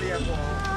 这里